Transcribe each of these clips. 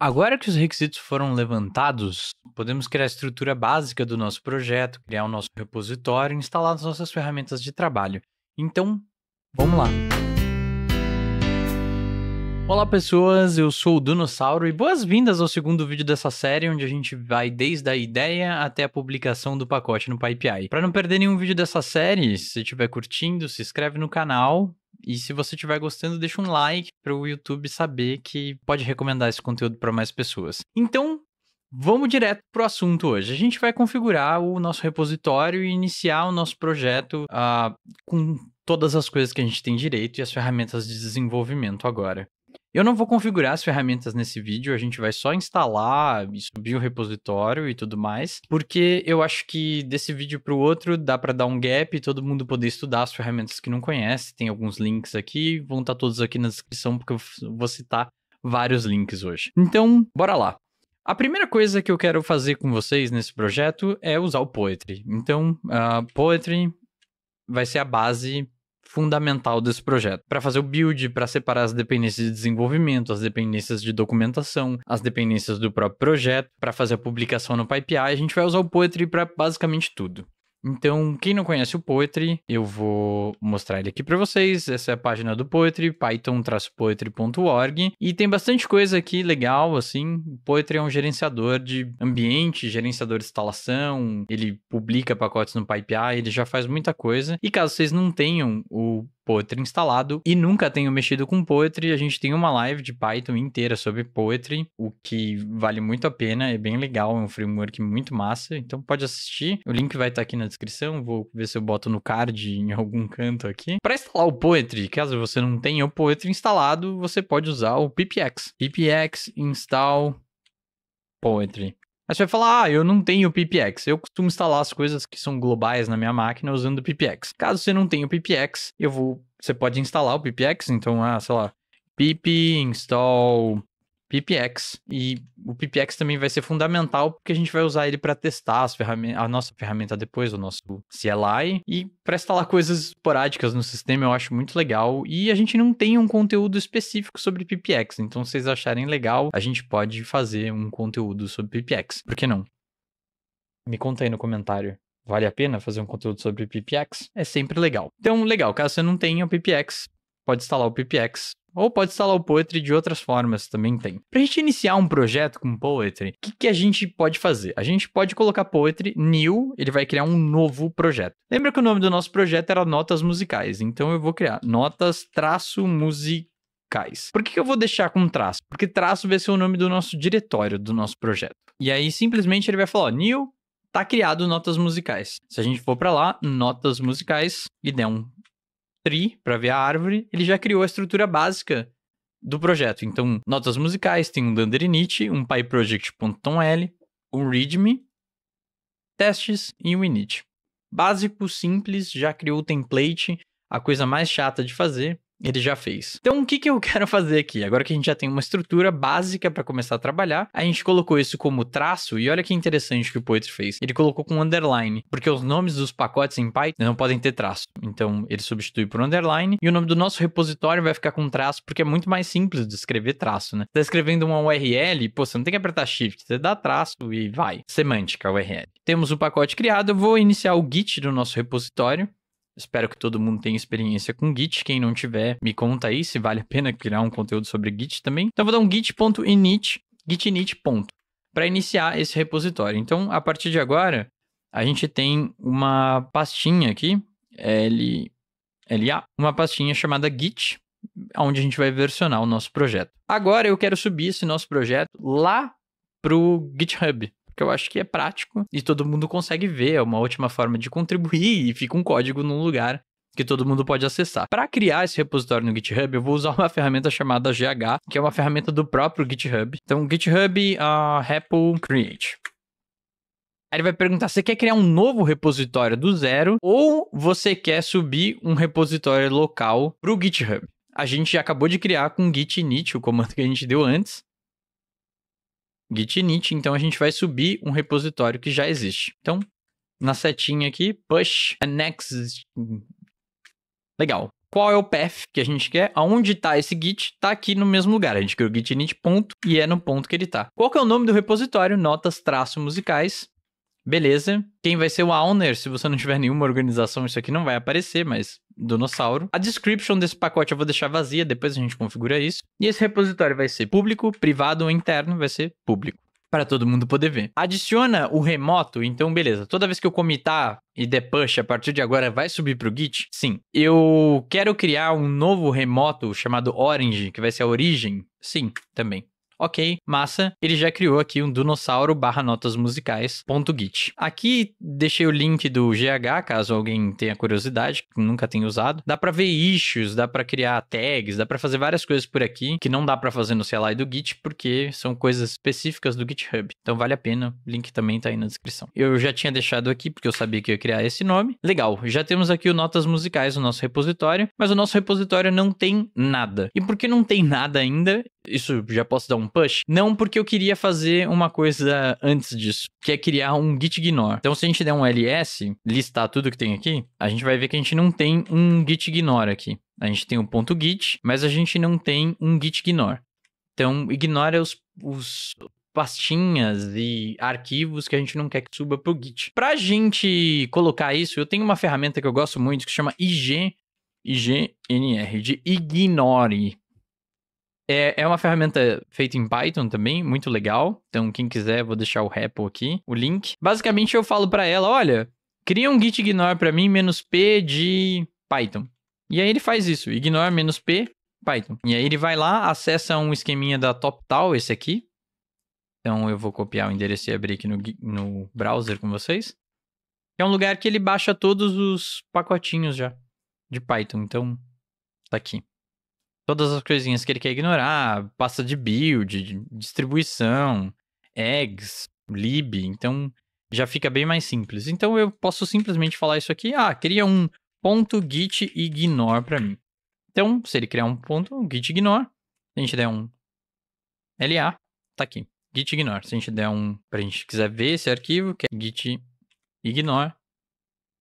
Agora que os requisitos foram levantados, podemos criar a estrutura básica do nosso projeto, criar o nosso repositório e instalar as nossas ferramentas de trabalho. Então, vamos lá! Olá pessoas, eu sou o Dunossauro e boas-vindas ao segundo vídeo dessa série onde a gente vai desde a ideia até a publicação do pacote no PyPI. Para não perder nenhum vídeo dessa série, se estiver curtindo, se inscreve no canal e se você estiver gostando, deixa um like para o YouTube saber que pode recomendar esse conteúdo para mais pessoas. Então, vamos direto para o assunto hoje. A gente vai configurar o nosso repositório e iniciar o nosso projeto uh, com todas as coisas que a gente tem direito e as ferramentas de desenvolvimento agora. Eu não vou configurar as ferramentas nesse vídeo, a gente vai só instalar e subir o repositório e tudo mais, porque eu acho que desse vídeo para o outro dá para dar um gap e todo mundo poder estudar as ferramentas que não conhece. Tem alguns links aqui, vão estar tá todos aqui na descrição, porque eu vou citar vários links hoje. Então, bora lá. A primeira coisa que eu quero fazer com vocês nesse projeto é usar o Poetry. Então, uh, Poetry vai ser a base fundamental desse projeto. Para fazer o build, para separar as dependências de desenvolvimento, as dependências de documentação, as dependências do próprio projeto, para fazer a publicação no PyPI, a gente vai usar o Poetry para basicamente tudo. Então, quem não conhece o Poetry, eu vou mostrar ele aqui para vocês. Essa é a página do Poetry, python-poetry.org. E tem bastante coisa aqui legal, assim. O Poetry é um gerenciador de ambiente, gerenciador de instalação. Ele publica pacotes no PyPI, ele já faz muita coisa. E caso vocês não tenham o Poetry instalado e nunca tenho mexido com Poetry, a gente tem uma live de Python inteira sobre Poetry, o que vale muito a pena, é bem legal, é um framework muito massa, então pode assistir. O link vai estar aqui na descrição, vou ver se eu boto no card em algum canto aqui. Para instalar o Poetry, caso você não tenha o Poetry instalado, você pode usar o PPX. PPX install Poetry. Aí você vai falar, ah, eu não tenho PPX. Eu costumo instalar as coisas que são globais na minha máquina usando o PPX. Caso você não tenha o PPX, eu vou. Você pode instalar o PPX, então, ah, sei lá, pip install PPX. E o PPX também vai ser fundamental porque a gente vai usar ele para testar a nossa ferramenta depois, o nosso CLI, e para instalar coisas esporádicas no sistema eu acho muito legal. E a gente não tem um conteúdo específico sobre PPX, então se vocês acharem legal, a gente pode fazer um conteúdo sobre PPX. Por que não? Me conta aí no comentário. Vale a pena fazer um conteúdo sobre PPX? É sempre legal. Então, legal, caso você não tenha o PPX, pode instalar o PPX ou pode instalar o Poetry de outras formas, também tem. Para a gente iniciar um projeto com Poetry, o que, que, a gente pode fazer? A gente pode colocar Poetry new, ele vai criar um novo projeto. Lembra que o nome do nosso projeto era Notas Musicais, então eu vou criar Notas traço musicais. Por que, que eu vou deixar com traço? Porque traço vai ser o nome do nosso diretório, do nosso projeto. E aí simplesmente ele vai falar, new tá criado notas musicais. Se a gente for para lá, notas musicais e der um tree para ver a árvore, ele já criou a estrutura básica do projeto. Então, notas musicais, tem um Dunder init, um pyproject.toml, um readme, testes e um init. Básico, simples, já criou o template, a coisa mais chata de fazer, ele já fez. Então, o que, que eu quero fazer aqui? Agora que a gente já tem uma estrutura básica para começar a trabalhar, a gente colocou isso como traço, e olha que interessante que o Poetry fez. Ele colocou com underline, porque os nomes dos pacotes em Python não podem ter traço. Então, ele substitui por underline, e o nome do nosso repositório vai ficar com traço, porque é muito mais simples de escrever traço, né? Tá escrevendo uma URL, pô, você não tem que apertar Shift, você dá traço e vai. Semântica URL. Temos o pacote criado, eu vou iniciar o git do nosso repositório. Espero que todo mundo tenha experiência com Git. Quem não tiver, me conta aí se vale a pena criar um conteúdo sobre Git também. Então, vou dar um git.init, gitinit. para iniciar esse repositório. Então, a partir de agora, a gente tem uma pastinha aqui, L, LA, uma pastinha chamada Git, onde a gente vai versionar o nosso projeto. Agora eu quero subir esse nosso projeto lá pro GitHub que eu acho que é prático e todo mundo consegue ver, é uma ótima forma de contribuir e fica um código num lugar que todo mundo pode acessar. Para criar esse repositório no GitHub, eu vou usar uma ferramenta chamada GH, que é uma ferramenta do próprio GitHub. Então, GitHub uh, repo create. Aí ele vai perguntar: você quer criar um novo repositório do zero ou você quer subir um repositório local para o GitHub? A gente acabou de criar com git init, o comando que a gente deu antes git init, então a gente vai subir um repositório que já existe. Então, na setinha aqui, push next. Legal. qual é o path que a gente quer, aonde está esse git, está aqui no mesmo lugar. A gente criou o git init ponto e é no ponto que ele está. Qual que é o nome do repositório? Notas traço musicais. Beleza. Quem vai ser o owner? Se você não tiver nenhuma organização, isso aqui não vai aparecer, mas Donossauro. A description desse pacote eu vou deixar vazia, depois a gente configura isso. E esse repositório vai ser público, privado ou interno, vai ser público para todo mundo poder ver. Adiciona o remoto, então beleza. Toda vez que eu comitar e der push, a partir de agora vai subir pro Git? Sim. Eu quero criar um novo remoto chamado Orange, que vai ser a origem? Sim, também. Ok, massa. Ele já criou aqui um dinossauro barra notas musicais.git. Aqui deixei o link do GH, caso alguém tenha curiosidade, nunca tenha usado. Dá para ver issues, dá para criar tags, dá para fazer várias coisas por aqui que não dá para fazer no CLI do Git, porque são coisas específicas do GitHub. Então vale a pena, o link também tá aí na descrição. Eu já tinha deixado aqui porque eu sabia que ia criar esse nome. Legal, já temos aqui o notas musicais, o nosso repositório, mas o nosso repositório não tem nada. E por que não tem nada ainda? Isso já posso dar um push? Não, porque eu queria fazer uma coisa antes disso, que é criar um git ignore. Então, se a gente der um ls, listar tudo que tem aqui, a gente vai ver que a gente não tem um git ignore aqui. A gente tem um ponto .git, mas a gente não tem um git ignore. Então, ignora os, os pastinhas e arquivos que a gente não quer que suba pro Git. Pra gente colocar isso, eu tenho uma ferramenta que eu gosto muito que chama IG, IGNR, de Ignore. É, é uma ferramenta feita em Python também, muito legal. Então, quem quiser, vou deixar o repo aqui, o link. Basicamente, eu falo para ela, olha, cria um git ignore para mim menos p de Python. E aí ele faz isso, ignore menos p Python. E aí ele vai lá, acessa um esqueminha da TopTal, esse aqui. Então eu vou copiar o endereço e abrir aqui no, no browser com vocês. É um lugar que ele baixa todos os pacotinhos já de Python. Então, tá aqui todas as coisinhas que ele quer ignorar, pasta de build, distribuição, eggs, lib, então já fica bem mais simples. Então eu posso simplesmente falar isso aqui, ah, cria um ponto git ignore para mim. Então, se ele criar um ponto git ignore, se a gente der um LA, tá aqui, git ignore. Se a gente der um, pra gente quiser ver esse arquivo, que é git ignore,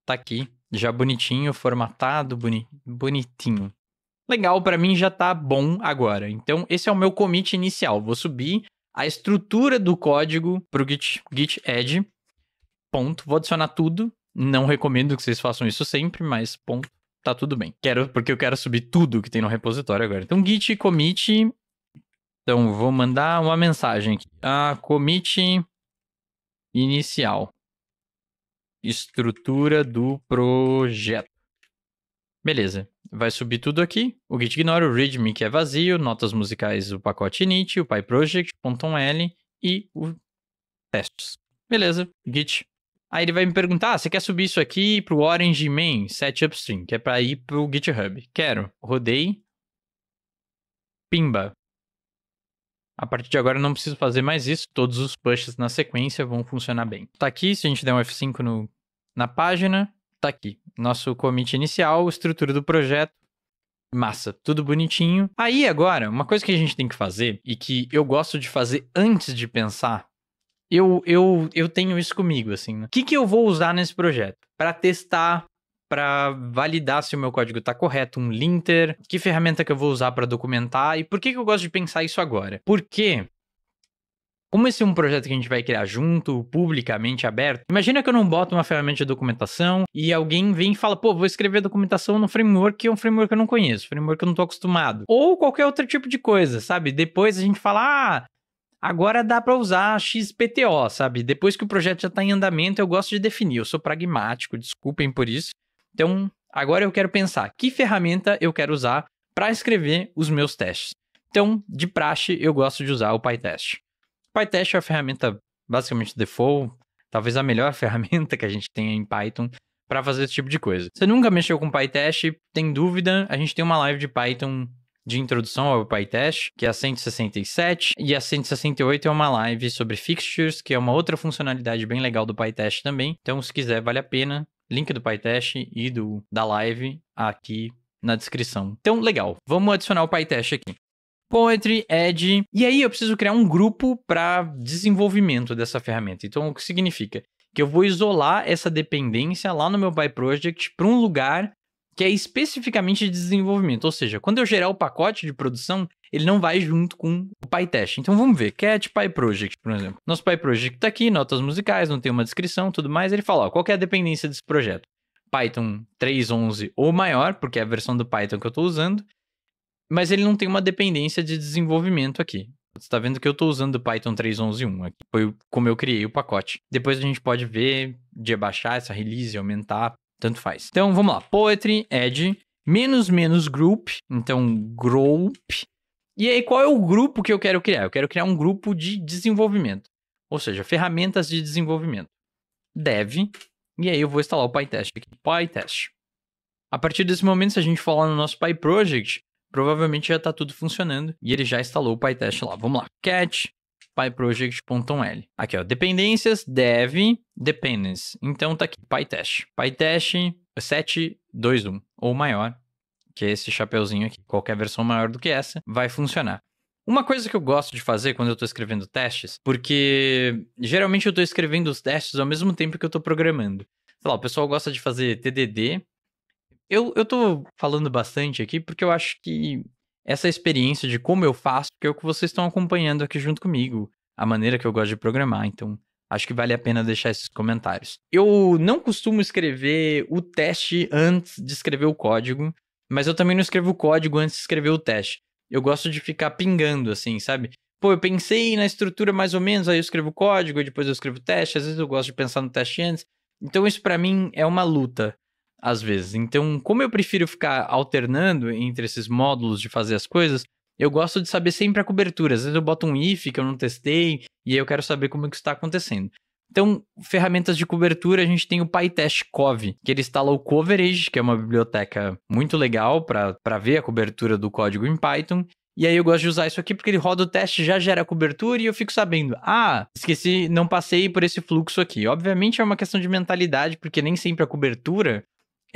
tá aqui, já bonitinho, formatado, boni bonitinho legal, para mim já tá bom agora. Então, esse é o meu commit inicial. Vou subir a estrutura do código pro Git, Git Edge. Ponto. Vou adicionar tudo. Não recomendo que vocês façam isso sempre, mas ponto. Tá tudo bem. Quero, porque eu quero subir tudo que tem no repositório agora. Então, git commit. Então, vou mandar uma mensagem aqui. A commit inicial. Estrutura do projeto. Beleza. Vai subir tudo aqui. O git ignora o readme que é vazio, notas musicais, o pacote init, o pyproject, .l e o testes. Beleza, git. Aí ele vai me perguntar, ah, você quer subir isso aqui pro Orange Main, set upstream, que é para ir pro GitHub. Quero. Rodei. Pimba. A partir de agora eu não preciso fazer mais isso, todos os pushes na sequência vão funcionar bem. Tá aqui, se a gente der um F5 no, na página, tá aqui. Nosso commit inicial, estrutura do projeto. Massa, tudo bonitinho. Aí agora, uma coisa que a gente tem que fazer e que eu gosto de fazer antes de pensar, eu eu, eu tenho isso comigo assim. Né? O que que eu vou usar nesse projeto para testar, para validar se o meu código está correto, um linter, que ferramenta que eu vou usar para documentar e por que que eu gosto de pensar isso agora? Porque como esse é um projeto que a gente vai criar junto, publicamente aberto, imagina que eu não boto uma ferramenta de documentação e alguém vem e fala, pô, vou escrever documentação no framework que é um framework que eu não conheço, framework que eu não tô acostumado. Ou qualquer outro tipo de coisa, sabe? Depois a gente fala, ah, agora dá para usar XPTO, sabe? Depois que o projeto já tá em andamento, eu gosto de definir, eu sou pragmático, desculpem por isso. Então, agora eu quero pensar, que ferramenta eu quero usar para escrever os meus testes? Então, de praxe, eu gosto de usar o PyTest. PyTest é a ferramenta basicamente default, talvez a melhor ferramenta que a gente tenha em Python para fazer esse tipo de coisa. Você nunca mexeu com PyTest, tem dúvida, a gente tem uma live de Python de introdução ao PyTest, que é a 167, e a 168 é uma live sobre fixtures, que é uma outra funcionalidade bem legal do PyTest também. Então, se quiser, vale a pena. Link do PyTest e do da live aqui na descrição. Então, legal. Vamos adicionar o PyTest aqui. Poetry, Edge. E aí eu preciso criar um grupo para desenvolvimento dessa ferramenta. Então, o que significa? Que eu vou isolar essa dependência lá no meu PyProject para um lugar que é especificamente de desenvolvimento. Ou seja, quando eu gerar o pacote de produção, ele não vai junto com o PyTest. Então vamos ver, Cat PyProject, por exemplo. Nosso PyProject tá aqui, notas musicais, não tem uma descrição, tudo mais. Ele fala, ó, qual é a dependência desse projeto? Python 3.11 ou maior, porque é a versão do Python que eu estou usando, mas ele não tem uma dependência de desenvolvimento aqui. Você está vendo que eu estou usando o Python 3.11.1 aqui. Foi como eu criei o pacote. Depois a gente pode ver de abaixar essa release, aumentar, tanto faz. Então vamos lá. Poetry, add, menos menos group. Então group. E aí qual é o grupo que eu quero criar? Eu quero criar um grupo de desenvolvimento. Ou seja, ferramentas de desenvolvimento. Dev. E aí eu vou instalar o PyTest aqui. PyTest. A partir desse momento, se a gente for lá no nosso PyProject, provavelmente já está tudo funcionando e ele já instalou o PyTest lá. Vamos lá, cat pyproject.l. Aqui, ó, dependências, dev, dependence. Então tá aqui, PyTest. PyTest 721 ou maior, que é esse chapeuzinho aqui. Qualquer versão maior do que essa vai funcionar. Uma coisa que eu gosto de fazer quando eu estou escrevendo testes, porque geralmente eu estou escrevendo os testes ao mesmo tempo que eu estou programando. Sei lá, o pessoal gosta de fazer TDD eu, eu tô falando bastante aqui porque eu acho que essa experiência de como eu faço, que é o que vocês estão acompanhando aqui junto comigo, a maneira que eu gosto de programar, então acho que vale a pena deixar esses comentários. Eu não costumo escrever o teste antes de escrever o código, mas eu também não escrevo o código antes de escrever o teste. Eu gosto de ficar pingando, assim, sabe? Pô, eu pensei na estrutura mais ou menos, aí eu escrevo o código, depois eu escrevo o teste, às vezes eu gosto de pensar no teste antes. Então isso para mim é uma luta às vezes. Então, como eu prefiro ficar alternando entre esses módulos de fazer as coisas, eu gosto de saber sempre a cobertura. Às vezes eu boto um if que eu não testei e aí eu quero saber como é que está acontecendo. Então, ferramentas de cobertura, a gente tem o PyTest Cov, que ele instala o Coverage, que é uma biblioteca muito legal para ver a cobertura do código em Python. E aí eu gosto de usar isso aqui porque ele roda o teste, já gera a cobertura e eu fico sabendo, ah, esqueci, não passei por esse fluxo aqui. Obviamente é uma questão de mentalidade, porque nem sempre a cobertura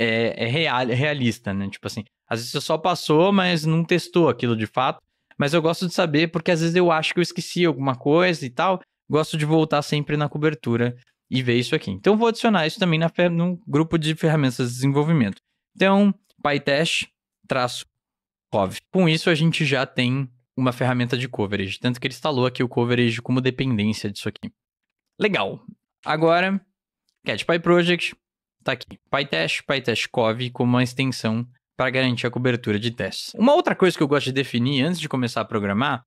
é, é real, realista, né? Tipo assim, às vezes você só passou, mas não testou aquilo de fato. Mas eu gosto de saber, porque às vezes eu acho que eu esqueci alguma coisa e tal. Gosto de voltar sempre na cobertura e ver isso aqui. Então, vou adicionar isso também na, no grupo de ferramentas de desenvolvimento. Então, PyTest traço cov. Com isso, a gente já tem uma ferramenta de coverage. Tanto que ele instalou aqui o coverage como dependência disso aqui. Legal. Agora, Cat PyProject, Tá aqui, PyTest, PyTest Cov como uma extensão para garantir a cobertura de testes. Uma outra coisa que eu gosto de definir antes de começar a programar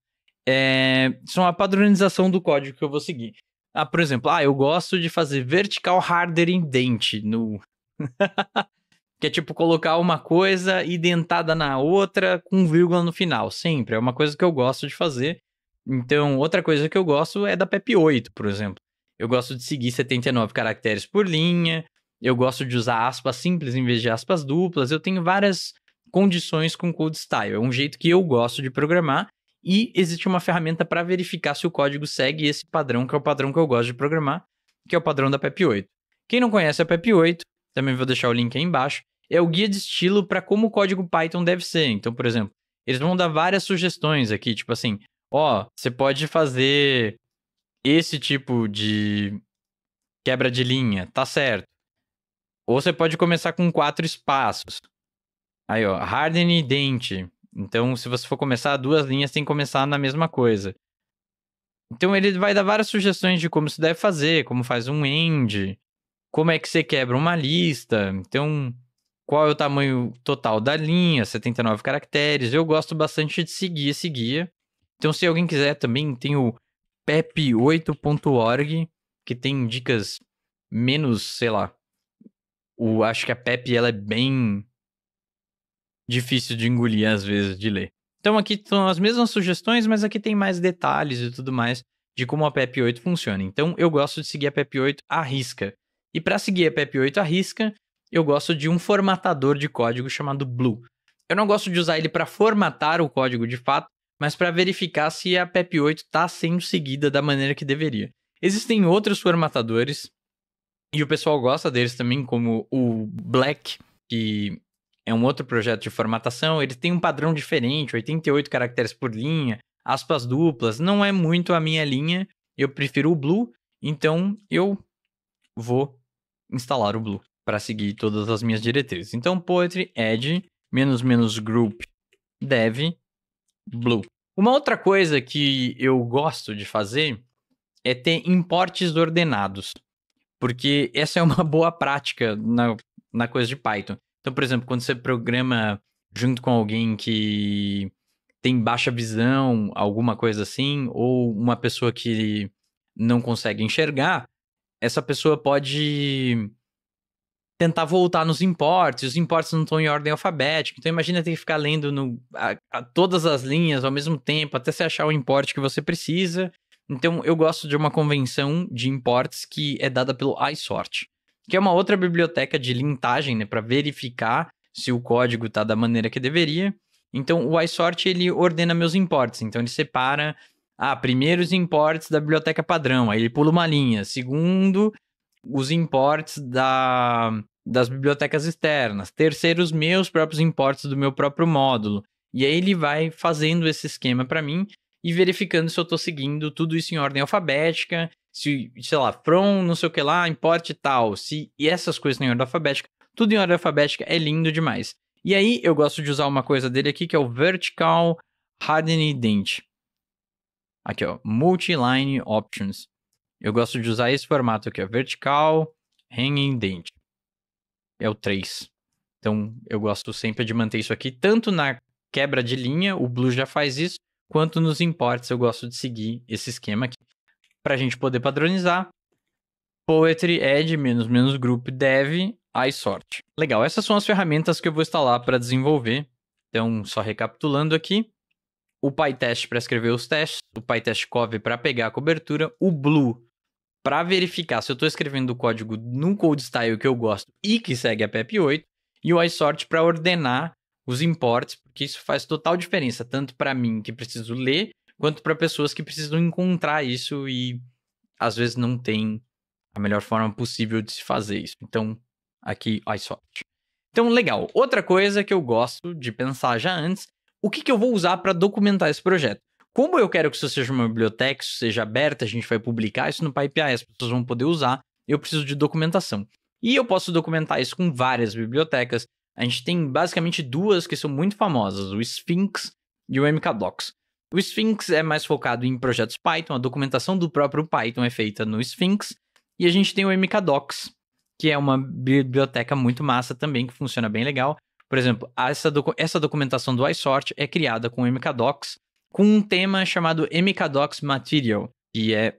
é são a padronização do código que eu vou seguir. Ah, por exemplo, ah, eu gosto de fazer vertical harder indent no que é tipo colocar uma coisa identada na outra com vírgula no final, sempre. É uma coisa que eu gosto de fazer. Então, outra coisa que eu gosto é da PEP8, por exemplo. Eu gosto de seguir 79 caracteres por linha, eu gosto de usar aspas simples em vez de aspas duplas. Eu tenho várias condições com code style. É um jeito que eu gosto de programar e existe uma ferramenta para verificar se o código segue esse padrão, que é o padrão que eu gosto de programar, que é o padrão da PEP8. Quem não conhece a PEP8, também vou deixar o link aí embaixo, é o guia de estilo para como o código Python deve ser. Então, por exemplo, eles vão dar várias sugestões aqui, tipo assim, ó, você pode fazer esse tipo de quebra de linha, tá certo. Ou você pode começar com quatro espaços. Aí, ó, harden e dente. Então, se você for começar duas linhas, tem que começar na mesma coisa. Então, ele vai dar várias sugestões de como se deve fazer, como faz um end, como é que você quebra uma lista. Então, qual é o tamanho total da linha, 79 caracteres. Eu gosto bastante de seguir esse guia. Então, se alguém quiser também, tem o pep8.org, que tem dicas menos, sei lá, o, acho que a Pepe ela é bem difícil de engolir às vezes de ler. Então aqui estão as mesmas sugestões, mas aqui tem mais detalhes e tudo mais de como a PEP 8 funciona. Então eu gosto de seguir a PEP 8 à risca. E para seguir a PEP 8 à risca, eu gosto de um formatador de código chamado Blue. Eu não gosto de usar ele para formatar o código de fato, mas para verificar se a PEP 8 está sendo seguida da maneira que deveria. Existem outros formatadores e o pessoal gosta deles também, como o Black, que é um outro projeto de formatação. Ele tem um padrão diferente, 88 caracteres por linha, aspas duplas. Não é muito a minha linha. Eu prefiro o Blue, então eu vou instalar o Blue. para seguir todas as minhas diretrizes. Então, poetry, add, menos menos group, dev, blue. Uma outra coisa que eu gosto de fazer é ter importes ordenados, porque essa é uma boa prática na, na coisa de Python. Então, por exemplo, quando você programa junto com alguém que tem baixa visão, alguma coisa assim, ou uma pessoa que não consegue enxergar, essa pessoa pode tentar voltar nos importes, os importes não estão em ordem alfabética, então imagina ter que ficar lendo no, a, a, todas as linhas ao mesmo tempo, até você achar o importe que você precisa. Então eu gosto de uma convenção de importes que é dada pelo iSort, que é uma outra biblioteca de lintagem, né, para verificar se o código está da maneira que deveria. Então o iSort ele ordena meus importes, então ele separa ah, primeiro os importes da biblioteca padrão, aí ele pula uma linha. Segundo, os importes da, das bibliotecas externas. Terceiro, os meus próprios importes do meu próprio módulo. E aí ele vai fazendo esse esquema para mim e verificando se eu estou seguindo tudo isso em ordem alfabética, se, sei lá, from, não sei o que lá, import tal, se e essas coisas em ordem alfabética, tudo em ordem alfabética é lindo demais. E aí eu gosto de usar uma coisa dele aqui que é o Vertical Hardening Indent. Aqui, ó, Multiline Options. Eu gosto de usar esse formato aqui, ó, vertical, hanging dent. É o 3. Então, eu gosto sempre de manter isso aqui, tanto na quebra de linha, o Blue já faz isso, quanto nos imports eu gosto de seguir esse esquema aqui. Para a gente poder padronizar, Poetry, Add, menos, menos, Group, Dev, iSort. Legal, essas são as ferramentas que eu vou instalar para desenvolver. Então, só recapitulando aqui, o PyTest para escrever os testes, o PyTest Cove para pegar a cobertura, o Blue para verificar se eu estou escrevendo o código no code style que eu gosto e que segue a PEP 8, e o iSort para ordenar os imports, porque isso faz total diferença, tanto para mim que preciso ler, quanto para pessoas que precisam encontrar isso e às vezes não tem a melhor forma possível de se fazer isso. Então, aqui iSort. Então, legal. Outra coisa que eu gosto de pensar já antes o que, que eu vou usar para documentar esse projeto. Como eu quero que isso seja uma biblioteca, isso seja aberta, a gente vai publicar isso no PyPI, as pessoas vão poder usar, eu preciso de documentação. E eu posso documentar isso com várias bibliotecas. A gente tem basicamente duas que são muito famosas, o Sphinx e o MKDocs. O Sphinx é mais focado em projetos Python, a documentação do próprio Python é feita no Sphinx, e a gente tem o MKDocs, que é uma biblioteca muito massa também, que funciona bem legal. Por exemplo, essa, docu essa documentação do iSort é criada com o MKDocs, com um tema chamado MKDocs Material, que é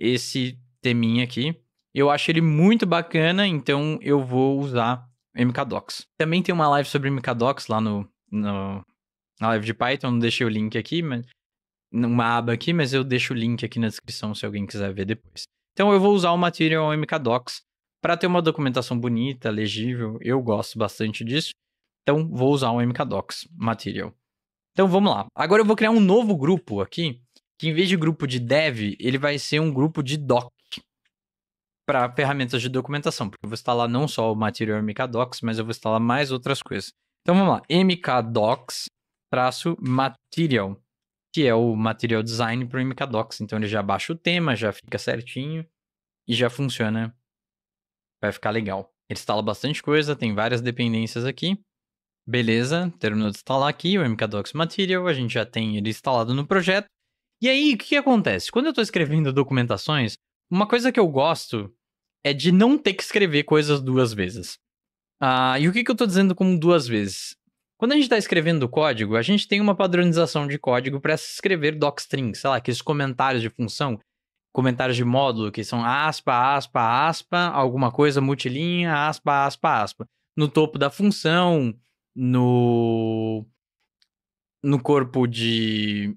esse teminha aqui. Eu acho ele muito bacana, então eu vou usar MKDocs. Também tem uma live sobre MKDocs lá no, no, na live de Python, não deixei o link aqui, mas numa aba aqui, mas eu deixo o link aqui na descrição se alguém quiser ver depois. Então eu vou usar o Material MKDocs para ter uma documentação bonita, legível. Eu gosto bastante disso. Então, vou usar o MKDocs Material. Então, vamos lá. Agora eu vou criar um novo grupo aqui, que em vez de grupo de dev, ele vai ser um grupo de doc para ferramentas de documentação, porque eu vou instalar não só o Material MKDocs, mas eu vou instalar mais outras coisas. Então, vamos lá. MKDocs Material, que é o Material Design para o MKDocs. Então, ele já baixa o tema, já fica certinho e já funciona. Vai ficar legal. Ele instala bastante coisa, tem várias dependências aqui. Beleza, terminou de instalar aqui o MKDocs Material, a gente já tem ele instalado no projeto. E aí, o que acontece? Quando eu estou escrevendo documentações, uma coisa que eu gosto é de não ter que escrever coisas duas vezes. Ah, e o que, que eu estou dizendo com duas vezes? Quando a gente está escrevendo código, a gente tem uma padronização de código para escrever docstring, sei lá, aqueles comentários de função, comentários de módulo, que são aspa, aspa, aspa, alguma coisa multilinha, aspa, aspa, aspa. No topo da função, no no corpo de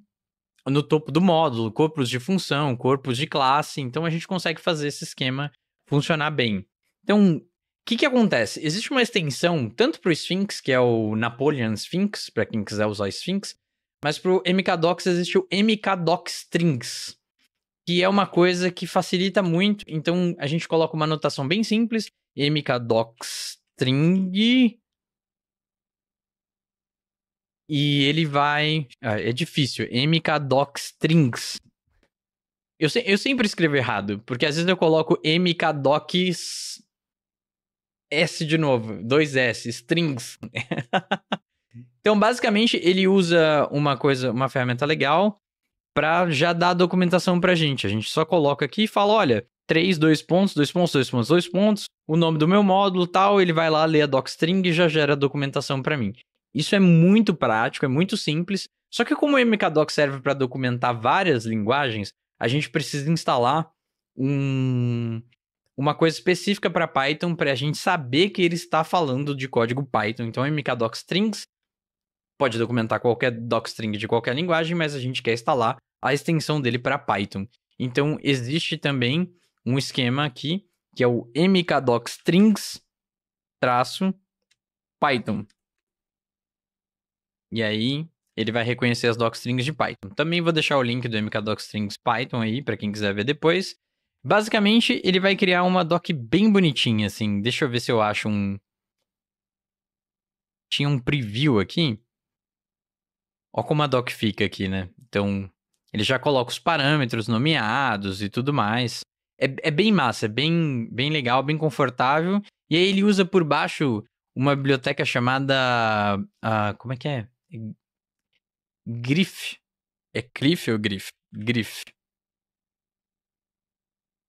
no topo do módulo, corpos de função, corpos de classe, então a gente consegue fazer esse esquema funcionar bem. Então, o que, que acontece? Existe uma extensão tanto para o Sphinx, que é o Napoleon Sphinx, para quem quiser usar Sphinx, mas para o MKDocs existe o MKDocStrings, que é uma coisa que facilita muito. Então, a gente coloca uma anotação bem simples, MKDocString e ele vai. Ah, é difícil. mkdocstrings. Eu, se... eu sempre escrevo errado, porque às vezes eu coloco mkdocs. S de novo, dois S, strings. então, basicamente, ele usa uma coisa, uma ferramenta legal para já dar a documentação pra gente. A gente só coloca aqui e fala, olha, três, dois pontos, dois pontos, dois pontos, dois pontos, o nome do meu módulo, tal, ele vai lá ler a docstring e já gera a documentação para mim. Isso é muito prático, é muito simples. Só que como o MKDoc serve para documentar várias linguagens, a gente precisa instalar um, uma coisa específica para Python para a gente saber que ele está falando de código Python. Então, o mkdocstrings pode documentar qualquer docstring de qualquer linguagem, mas a gente quer instalar a extensão dele para Python. Então, existe também um esquema aqui, que é o mkdocstrings traço Python. E aí, ele vai reconhecer as docstrings de Python. Também vou deixar o link do mkdocstrings Python aí para quem quiser ver depois. Basicamente, ele vai criar uma doc bem bonitinha, assim. Deixa eu ver se eu acho um. Tinha um preview aqui. Ó como a doc fica aqui, né? Então, ele já coloca os parâmetros nomeados e tudo mais. É, é bem massa, é bem, bem legal, bem confortável. E aí ele usa por baixo uma biblioteca chamada. Uh, como é que é? Griff. É Cliff ou Griff? Griff.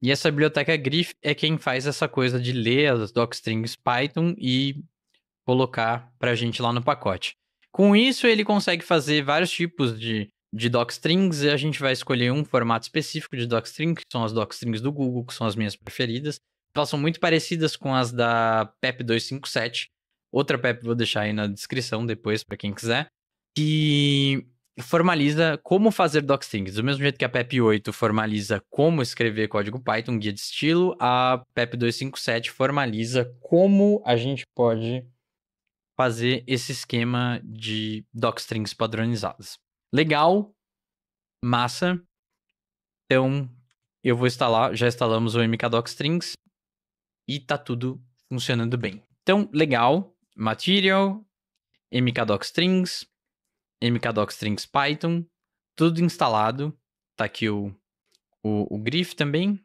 E essa biblioteca Griff é quem faz essa coisa de ler as docstrings Python e colocar pra gente lá no pacote. Com isso, ele consegue fazer vários tipos de, de docstrings e a gente vai escolher um formato específico de docstring, que são as docstrings do Google, que são as minhas preferidas. Elas são muito parecidas com as da PEP 257. Outra PEP vou deixar aí na descrição depois para quem quiser. Que formaliza como fazer docstrings. Do mesmo jeito que a PEP 8 formaliza como escrever código Python, guia de estilo, a PEP 257 formaliza como a gente pode fazer esse esquema de docstrings padronizadas. Legal, massa. Então, eu vou instalar, já instalamos o mkdocstrings e tá tudo funcionando bem. Então, legal, material, mkdocstrings, mkdocstrings Python, tudo instalado. Tá aqui o, o, o Griff também.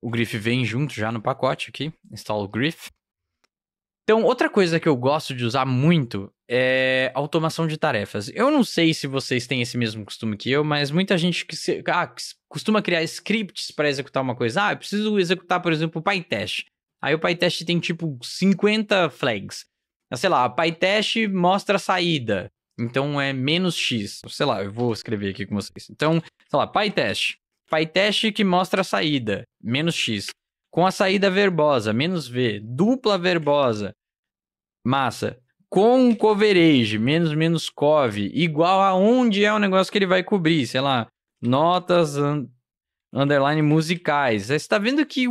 O Griff vem junto já no pacote aqui. Instala o Griff. Então, outra coisa que eu gosto de usar muito é automação de tarefas. Eu não sei se vocês têm esse mesmo costume que eu, mas muita gente que se, ah, costuma criar scripts para executar uma coisa. Ah, eu preciso executar, por exemplo, o PyTest. Aí o PyTest tem tipo 50 flags. Sei lá, PyTest mostra a saída. Então é menos X. Sei lá, eu vou escrever aqui com vocês. Então, sei lá, PyTest. PyTest que mostra a saída, menos X. Com a saída verbosa, menos V. Dupla verbosa, massa. Com coverage, menos menos cove, igual a onde é o negócio que ele vai cobrir. Sei lá, notas un underline musicais. Você está vendo que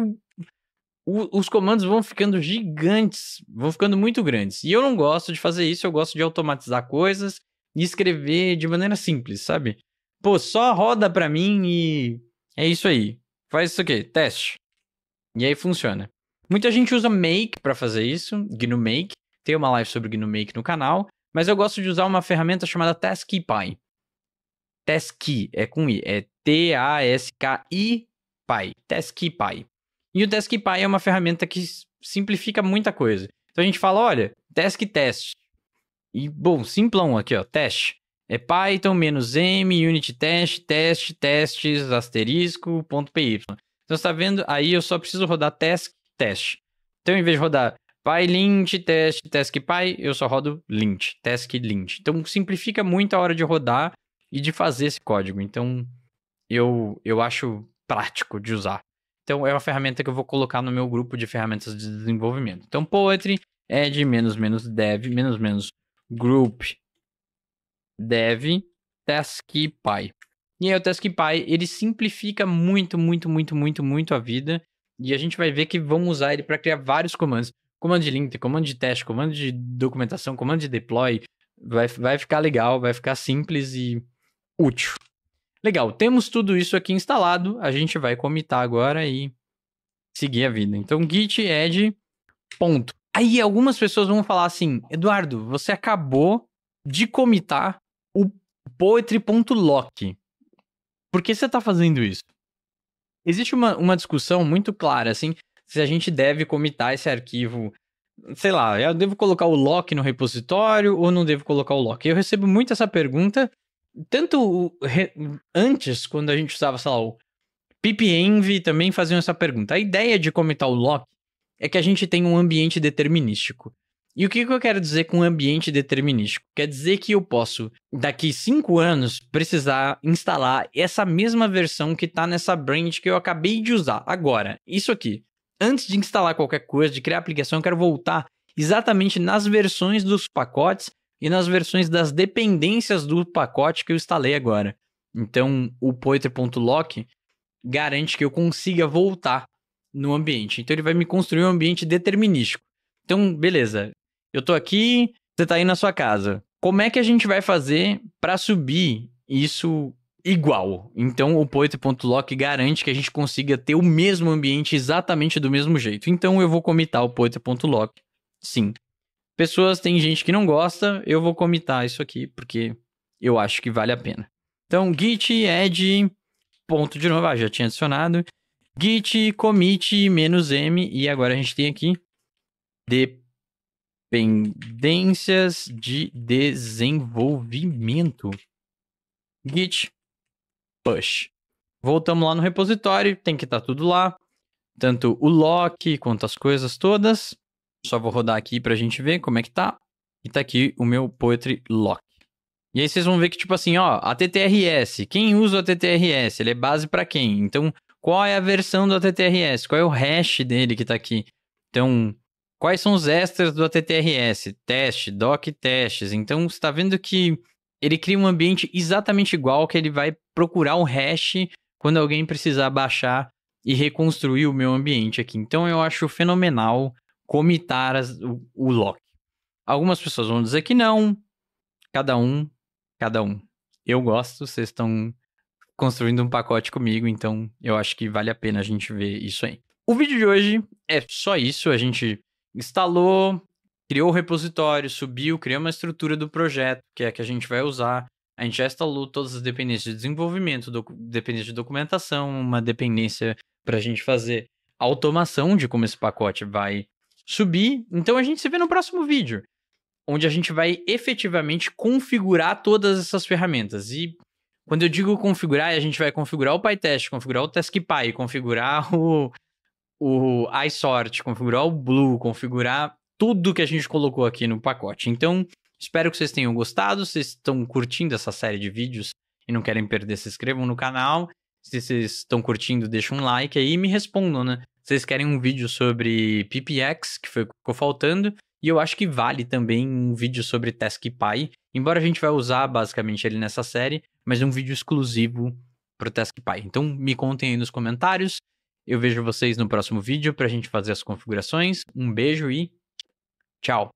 os comandos vão ficando gigantes, vão ficando muito grandes. E eu não gosto de fazer isso, eu gosto de automatizar coisas e escrever de maneira simples, sabe? Pô, só roda pra mim e é isso aí. Faz isso aqui, teste. E aí funciona. Muita gente usa Make para fazer isso, GNU Make. Tem uma live sobre GNU Make no canal, mas eu gosto de usar uma ferramenta chamada TaskPy. Tasky é com i, é T A S K I Py, TaskPy. E o TaskPy é uma ferramenta que simplifica muita coisa. Então a gente fala, olha, task test. E, bom, simplão aqui, ó, teste. É Python menos M, unit test, teste, testes, asterisco, ponto .py. Então você está vendo, aí eu só preciso rodar task, teste. Então em vez de rodar PyLint, test, taskpy, eu só rodo lint, task lint. Então simplifica muito a hora de rodar e de fazer esse código. Então eu, eu acho prático de usar. Então, é uma ferramenta que eu vou colocar no meu grupo de ferramentas de desenvolvimento. Então, Poetry é de menos menos dev, menos menos group dev taskpy. E aí o taskpy, ele simplifica muito, muito, muito, muito, muito a vida. E a gente vai ver que vamos usar ele para criar vários comandos. Comando de link, comando de teste, comando de documentação, comando de deploy. Vai, vai ficar legal, vai ficar simples e útil. Legal, temos tudo isso aqui instalado, a gente vai comitar agora e seguir a vida. Então, git add ponto. Aí algumas pessoas vão falar assim, Eduardo, você acabou de comitar o poetry.lock. Por que você está fazendo isso? Existe uma, uma discussão muito clara, assim, se a gente deve comitar esse arquivo sei lá, eu devo colocar o lock no repositório ou não devo colocar o lock? Eu recebo muito essa pergunta, tanto antes, quando a gente usava, sei lá, o PipEnvy também faziam essa pergunta. A ideia de comitar o lock é que a gente tem um ambiente determinístico. E o que, eu quero dizer com ambiente determinístico? Quer dizer que eu posso, daqui cinco anos, precisar instalar essa mesma versão que está nessa branch que eu acabei de usar. Agora, isso aqui. Antes de instalar qualquer coisa, de criar aplicação, eu quero voltar exatamente nas versões dos pacotes e nas versões das dependências do pacote que eu instalei agora. Então, o pointer.lock garante que eu consiga voltar no ambiente. Então, ele vai me construir um ambiente determinístico. Então, beleza. Eu tô aqui, você tá aí na sua casa. Como é que a gente vai fazer para subir isso igual? Então, o poet.lock garante que a gente consiga ter o mesmo ambiente exatamente do mesmo jeito. Então, eu vou comitar o poet.lock. Sim. Pessoas, tem gente que não gosta, eu vou comitar isso aqui, porque eu acho que vale a pena. Então, git add, ponto de novo, ah, já tinha adicionado. Git commit menos m, e agora a gente tem aqui dependências de desenvolvimento. Git push. Voltamos lá no repositório, tem que estar tá tudo lá. Tanto o lock quanto as coisas todas. Só vou rodar aqui pra gente ver como é que tá. E tá aqui o meu Poetry Lock. E aí vocês vão ver que, tipo assim, ó, a TTRS. Quem usa a TTRS? Ele é base para quem? Então, qual é a versão do ATTRS? Qual é o hash dele que tá aqui? Então, Quais são os extras do ATTRS? Teste, doc testes. Então, você está vendo que ele cria um ambiente exatamente igual que ele vai procurar um hash quando alguém precisar baixar e reconstruir o meu ambiente aqui. Então, eu acho fenomenal comitar as, o, o lock. Algumas pessoas vão dizer que não. Cada um, cada um. Eu gosto, vocês estão construindo um pacote comigo, então eu acho que vale a pena a gente ver isso aí. O vídeo de hoje é só isso, a gente instalou, criou o repositório, subiu, criou uma estrutura do projeto, que é a que a gente vai usar. A gente já instalou todas as dependências de desenvolvimento, dependência de documentação, uma dependência para a gente fazer automação de como esse pacote vai subir. Então a gente se vê no próximo vídeo, onde a gente vai efetivamente configurar todas essas ferramentas. E quando eu digo configurar, a gente vai configurar o PyTest, configurar o TaskPy, configurar o, o iSort, configurar o Blue, configurar tudo que a gente colocou aqui no pacote. Então, espero que vocês tenham gostado. Vocês estão curtindo essa série de vídeos e não querem perder, se inscrevam no canal. Se vocês estão curtindo, deixa um like aí e me respondam, né? Vocês querem um vídeo sobre PPX, que foi ficou faltando, e eu acho que vale também um vídeo sobre TaskPy, embora a gente vai usar basicamente ele nessa série, mas um vídeo exclusivo para o TaskPy. Então me contem aí nos comentários. Eu vejo vocês no próximo vídeo para a gente fazer as configurações. Um beijo e tchau!